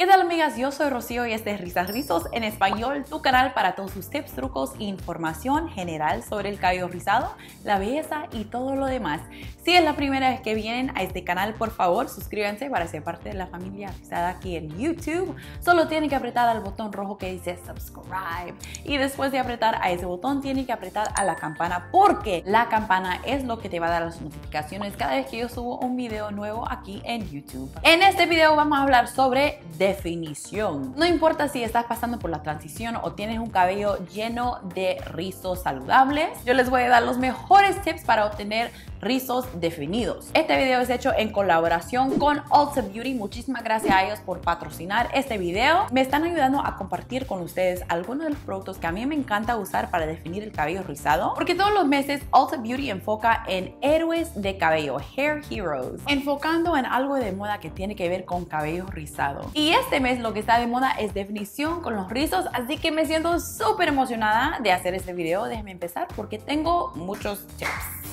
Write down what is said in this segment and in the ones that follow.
¿Qué tal amigas? Yo soy Rocío y este es Risas Rizos en español, tu canal para todos sus tips, trucos e información general sobre el cabello rizado, la belleza y todo lo demás. Si es la primera vez que vienen a este canal, por favor suscríbanse para ser parte de la familia rizada aquí en YouTube. Solo tienen que apretar al botón rojo que dice subscribe y después de apretar a ese botón tienen que apretar a la campana porque la campana es lo que te va a dar las notificaciones cada vez que yo subo un video nuevo aquí en YouTube. En este video vamos a hablar sobre definición. No importa si estás pasando por la transición o tienes un cabello lleno de rizos saludables, yo les voy a dar los mejores tips para obtener rizos definidos. Este video es hecho en colaboración con Ulta Beauty. Muchísimas gracias a ellos por patrocinar este video. Me están ayudando a compartir con ustedes algunos de los productos que a mí me encanta usar para definir el cabello rizado. Porque todos los meses Ulta Beauty enfoca en héroes de cabello, hair heroes, enfocando en algo de moda que tiene que ver con cabello rizado. Y este mes lo que está de moda es definición con los rizos, así que me siento súper emocionada de hacer este video. Déjenme empezar porque tengo muchos tips.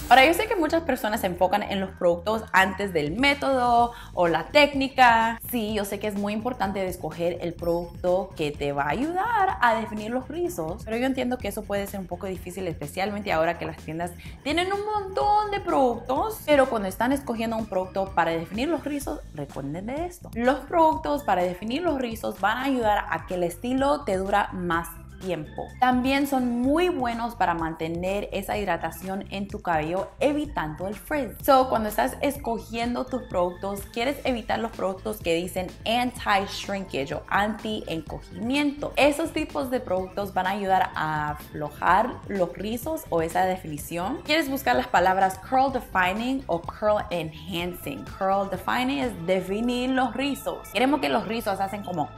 Ahora, yo sé que muchas personas se enfocan en los productos antes del método o la técnica. Sí, yo sé que es muy importante escoger el producto que te va a ayudar a definir los rizos, pero yo entiendo que eso puede ser un poco difícil, especialmente ahora que las tiendas tienen un montón de productos, pero cuando están escogiendo un producto para definir los rizos, recuerden de esto. Los productos para definir los rizos van a ayudar a que el estilo te dura más tiempo. También son muy buenos para mantener esa hidratación en tu cabello evitando el frizz. So, cuando estás escogiendo tus productos, quieres evitar los productos que dicen anti-shrinkage o anti-encogimiento. Esos tipos de productos van a ayudar a aflojar los rizos o esa definición. Quieres buscar las palabras curl defining o curl enhancing. Curl defining es definir los rizos. Queremos que los rizos hacen como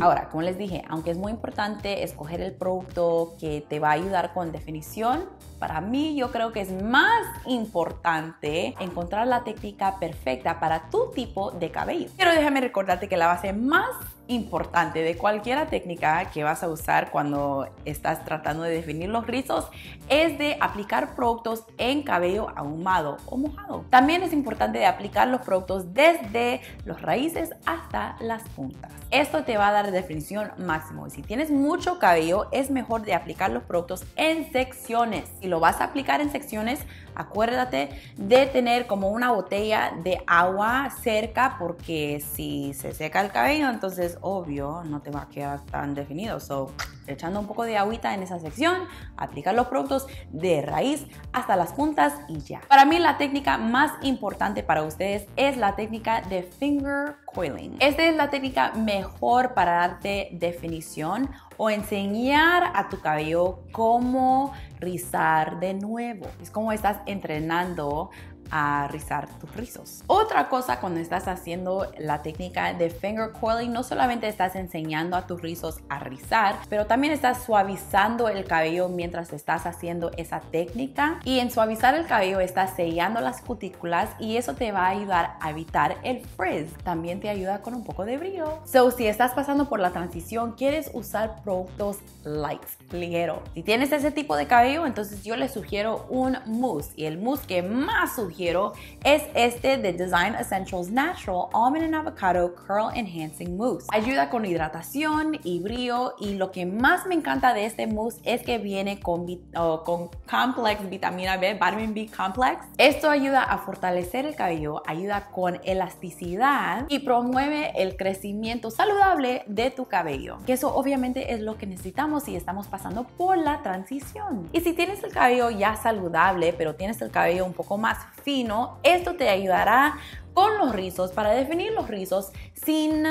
Ahora, como les dije, aunque es muy importante escoger el producto que te va a ayudar con definición, para mí yo creo que es más importante encontrar la técnica perfecta para tu tipo de cabello. Pero déjame recordarte que la base más importante de cualquier técnica que vas a usar cuando estás tratando de definir los rizos es de aplicar productos en cabello ahumado o mojado. También es importante de aplicar los productos desde los raíces hasta las puntas. Esto te va a dar definición máximo y si tienes mucho cabello es mejor de aplicar los productos en secciones. Lo vas a aplicar en secciones, acuérdate de tener como una botella de agua cerca porque si se seca el cabello entonces obvio, no te va a quedar tan definido. So, echando un poco de agüita en esa sección, aplicar los productos de raíz hasta las puntas y ya. Para mí la técnica más importante para ustedes es la técnica de finger coiling. Esta es la técnica mejor para darte definición o enseñar a tu cabello cómo rizar de nuevo. Es como estás entrenando a rizar tus rizos. Otra cosa cuando estás haciendo la técnica de finger coiling, no solamente estás enseñando a tus rizos a rizar, pero también estás suavizando el cabello mientras estás haciendo esa técnica. Y en suavizar el cabello estás sellando las cutículas y eso te va a ayudar a evitar el frizz. También te ayuda con un poco de brillo. So, si estás pasando por la transición, quieres usar productos light, ligero. Si tienes ese tipo de cabello, entonces yo les sugiero un mousse. Y el mousse que más sugiero es este de Design Essentials Natural Almond and Avocado Curl Enhancing Mousse. Ayuda con hidratación y brillo y lo que más me encanta de este mousse es que viene con, con complex vitamina B, vitamin B complex. Esto ayuda a fortalecer el cabello, ayuda con elasticidad y promueve el crecimiento saludable de tu cabello. Que eso obviamente es lo que necesitamos si estamos pasando por la transición. Y si tienes el cabello ya saludable, pero tienes el cabello un poco más fino, esto te ayudará con los rizos para definir los rizos sin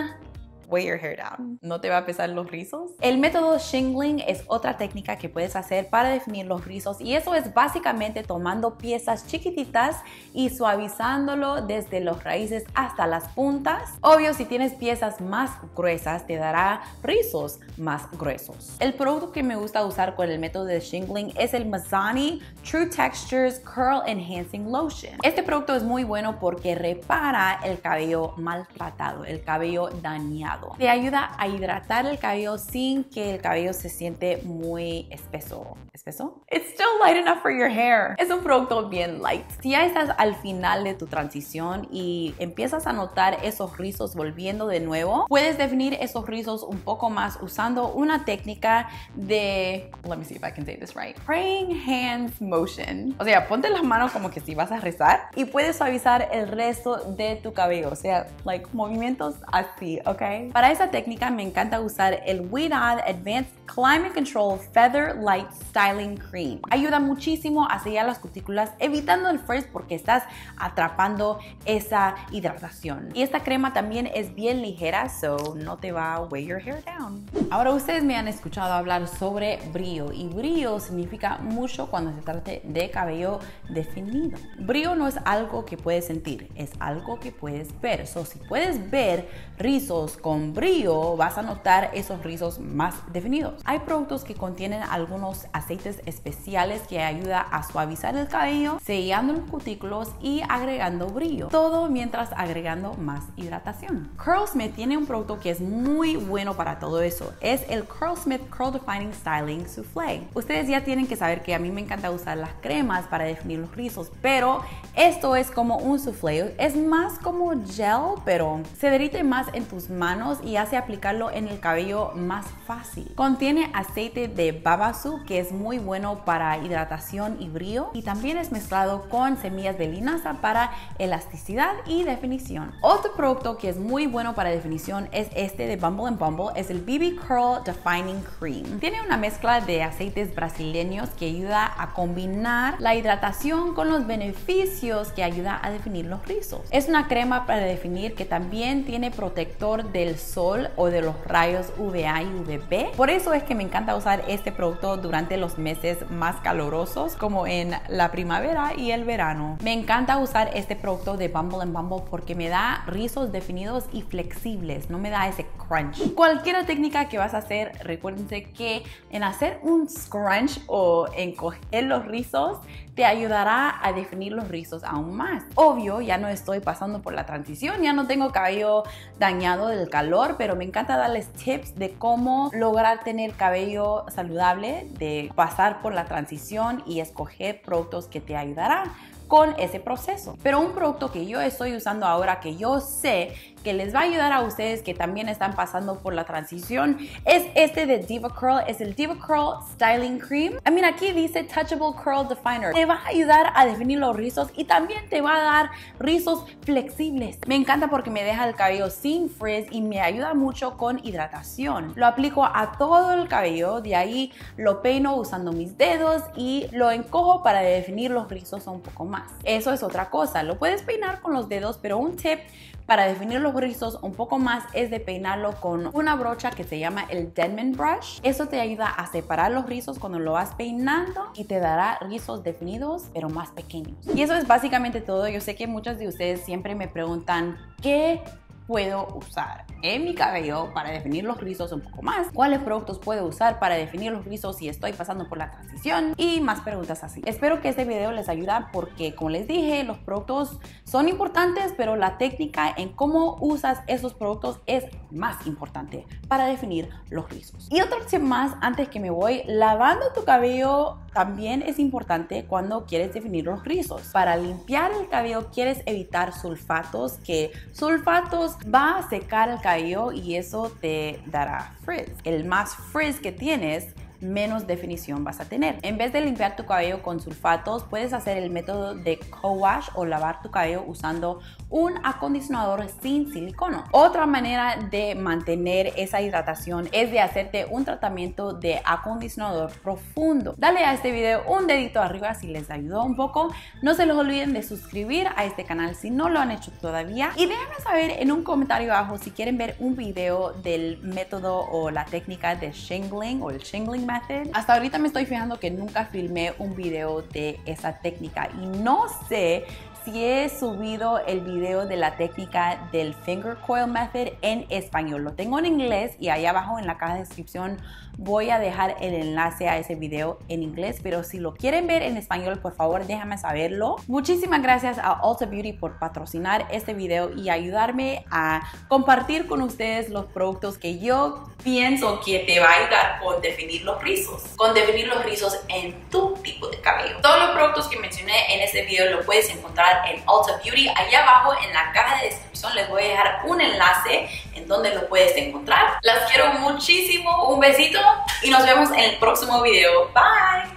weigh your hair down. No te va a pesar los rizos. El método shingling es otra técnica que puedes hacer para definir los rizos y eso es básicamente tomando piezas chiquititas y suavizándolo desde los raíces hasta las puntas. Obvio, si tienes piezas más gruesas te dará rizos más gruesos. El producto que me gusta usar con el método de shingling es el Mazani True Textures Curl Enhancing Lotion. Este producto es muy bueno porque repara el cabello maltratado, el cabello dañado Te ayuda a hidratar el cabello sin que el cabello se siente muy espeso. ¿Espeso? It's still light enough for your hair. Es un producto bien light. Si ya estás al final de tu transición y empiezas a notar esos rizos volviendo de nuevo, puedes definir esos rizos un poco más usando una técnica de, let me see if I can say this right, praying hands motion. O sea, ponte las manos como que si vas a rezar y puedes suavizar el resto de tu cabello. O sea, like movimientos así, ¿ok? Para esa técnica me encanta usar el Widad Advanced Climate Control Feather Light Styling Cream. Ayuda muchísimo a sellar las cutículas evitando el frizz porque estás atrapando esa hidratación. Y esta crema también es bien ligera, so no te va a weigh your hair down. Ahora ustedes me han escuchado hablar sobre brillo y brillo significa mucho cuando se trate de cabello definido. Brillo no es algo que puedes sentir, es algo que puedes ver. So, si puedes ver rizos con brillo, vas a notar esos rizos más definidos. Hay productos que contienen algunos aceites especiales que ayuda a suavizar el cabello, sellando los cutículos y agregando brillo. Todo mientras agregando más hidratación. Curlsmith tiene un producto que es muy bueno para todo eso. Es el Curlsmith Curl Defining Styling Soufflé. Ustedes ya tienen que saber que a mí me encanta usar las cremas para definir los rizos, pero esto es como un soufflé. Es más como gel, pero se derrite más en tus manos y hace aplicarlo en el cabello más fácil. Contiene aceite de babasu que es muy bueno para hidratación y brillo y también es mezclado con semillas de linaza para elasticidad y definición. Otro producto que es muy bueno para definición es este de Bumble Bumble, es el BB Curl Defining Cream. Tiene una mezcla de aceites brasileños que ayuda a combinar la hidratación con los beneficios que ayuda a definir los rizos. Es una crema para definir que también tiene protector del sol o de los rayos UVA y UVB. Por eso es que me encanta usar este producto durante los meses más calurosos como en la primavera y el verano. Me encanta usar este producto de Bumble Bumble porque me da rizos definidos y flexibles, no me da ese crunch. Cualquier técnica que vas a hacer, recuérdense que en hacer un scrunch o encoger los rizos te ayudará a definir los rizos aún más. Obvio, ya no estoy pasando por la transición, ya no tengo cabello dañado del calor, pero me encanta darles tips de cómo lograr tener cabello saludable, de pasar por la transición y escoger productos que te ayudarán con ese proceso. Pero un producto que yo estoy usando ahora que yo sé que les va a ayudar a ustedes que también están pasando por la transición es este de Diva Curl, es el Diva Curl Styling Cream. I mean, aquí dice Touchable Curl Definer. Te va a ayudar a definir los rizos y también te va a dar rizos flexibles. Me encanta porque me deja el cabello sin frizz y me ayuda mucho con hidratación. Lo aplico a todo el cabello, de ahí lo peino usando mis dedos y lo encojo para definir los rizos un poco más. Eso es otra cosa, lo puedes peinar con los dedos, pero un tip para definir los rizos un poco más es de peinarlo con una brocha que se llama el Denman Brush. Eso te ayuda a separar los rizos cuando lo vas peinando y te dará rizos definidos pero más pequeños. Y eso es básicamente todo. Yo sé que muchos de ustedes siempre me preguntan qué puedo usar en mi cabello para definir los rizos un poco más, cuáles productos puedo usar para definir los rizos si estoy pasando por la transición y más preguntas así. Espero que este video les ayude porque como les dije, los productos son importantes, pero la técnica en cómo usas esos productos es más importante para definir los rizos. Y otra opción más antes que me voy, lavando tu cabello también es importante cuando quieres definir los rizos. Para limpiar el cabello quieres evitar sulfatos, que sulfatos va a secar el cabello y eso te dará frizz. El más frizz que tienes menos definición vas a tener. En vez de limpiar tu cabello con sulfatos, puedes hacer el método de co-wash o lavar tu cabello usando un acondicionador sin silicono. Otra manera de mantener esa hidratación es de hacerte un tratamiento de acondicionador profundo. Dale a este video un dedito arriba si les ayudó un poco. No se les olviden de suscribir a este canal si no lo han hecho todavía. Y déjenme saber en un comentario abajo si quieren ver un video del método o la técnica de shingling o el shingling hasta ahorita me estoy fijando que nunca filmé un video de esa técnica y no sé si he subido el video de la técnica del finger coil method en español. Lo tengo en inglés y ahí abajo en la caja de descripción voy a dejar el enlace a ese video en inglés, pero si lo quieren ver en español, por favor déjame saberlo. Muchísimas gracias a Ulta Beauty por patrocinar este video y ayudarme a compartir con ustedes los productos que yo pienso que te va a ayudar con definir los rizos, con definir los rizos en tu tipo de cabello. Todos los productos que mencioné en este video lo puedes encontrar en Ulta Beauty. Allá abajo en la caja de descripción les voy a dejar un enlace en donde lo puedes encontrar. Las quiero muchísimo, un besito y nos vemos en el próximo video. Bye.